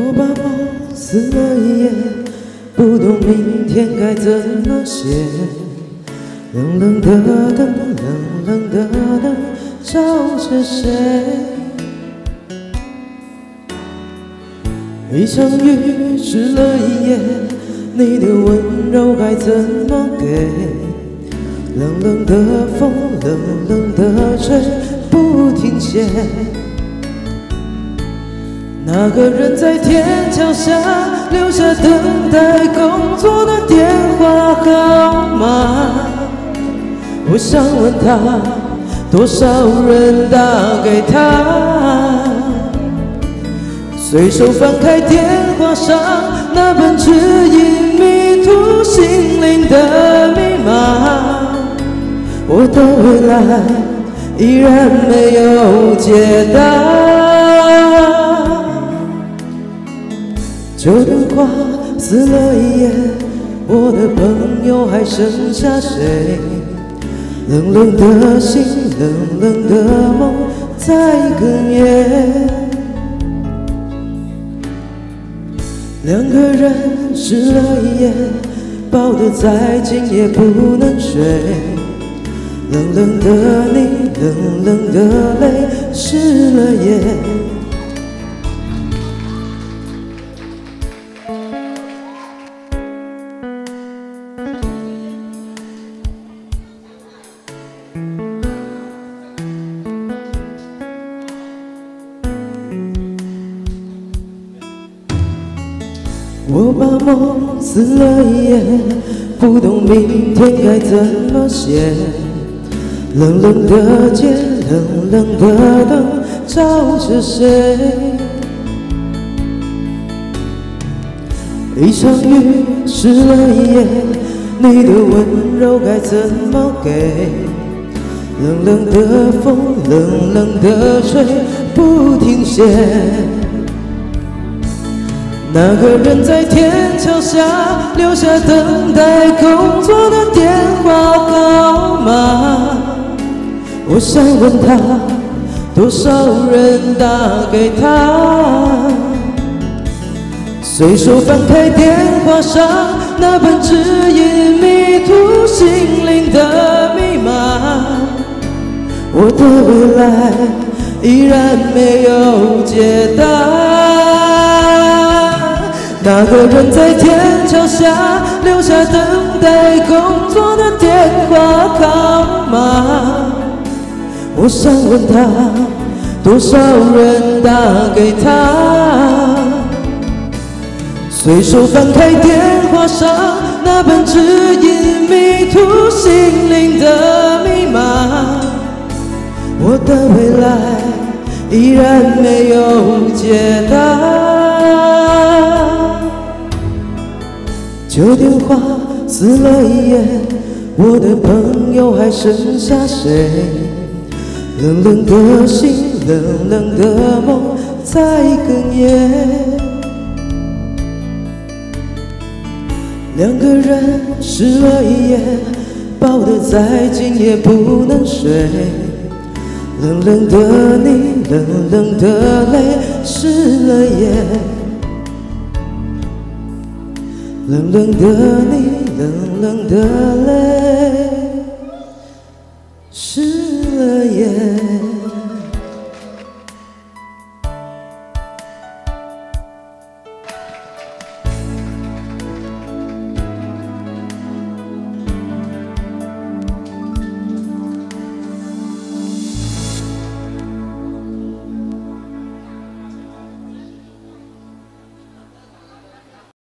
我把梦撕了一页，不懂明天该怎么写。冷冷的灯，冷冷的灯，照着谁？一场雨湿了一夜，你的温柔该怎么给？冷冷的风，冷冷的吹，不停歇。那个人在天桥下留下等待工作的电话号码，我想问他，多少人打给他？随手翻开电话上那本指引迷途心灵的密码，我的未来依然没有解答。旧电话撕了一页，我的朋友还剩下谁？冷冷的心，冷冷的梦在哽咽。两个人湿了一夜，抱得再紧也不能睡。冷冷的你，冷冷的泪，湿了夜。我把梦撕了一页，不懂明天该怎么写。冷冷的街，冷冷的灯，照着谁？一场雨湿了一夜，你的温柔该怎么给？冷冷的风，冷冷的吹，不停歇。那个人在天桥下留下等待工作的电话号码，我想问他，多少人打给他？随手翻开电话上那本指引迷途心灵的密码，我的未来依然没有解答。那个人在天桥下留下等待工作的电话号码，我想问他，多少人打给他？随手翻开电话上那本指引迷途心灵的密码，我的未来依然没有解答。旧电话撕了一页，我的朋友还剩下谁？冷冷的心，冷冷的梦在哽咽。两个人湿了一夜，抱得再紧也不能睡。冷冷的你，冷冷的泪，湿了夜。冷冷的你，冷冷的泪，